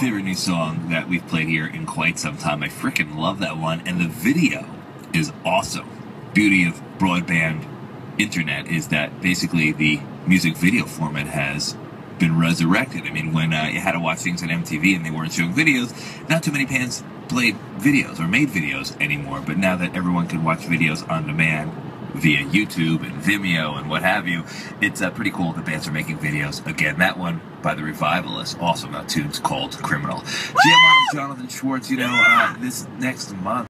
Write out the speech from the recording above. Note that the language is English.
Journey song that we've played here in quite some time. I freaking love that one, and the video is awesome. Beauty of broadband internet is that basically the music video format has been resurrected. I mean, when uh, you had to watch things on MTV and they weren't showing videos, not too many bands played videos or made videos anymore. But now that everyone can watch videos on demand via YouTube and Vimeo and what have you, it's uh, pretty cool that bands are making videos again. That one by the Revivalists, awesome. That tune's called Criminal. Jim, I'm Jonathan Schwartz. You know, uh, this next month.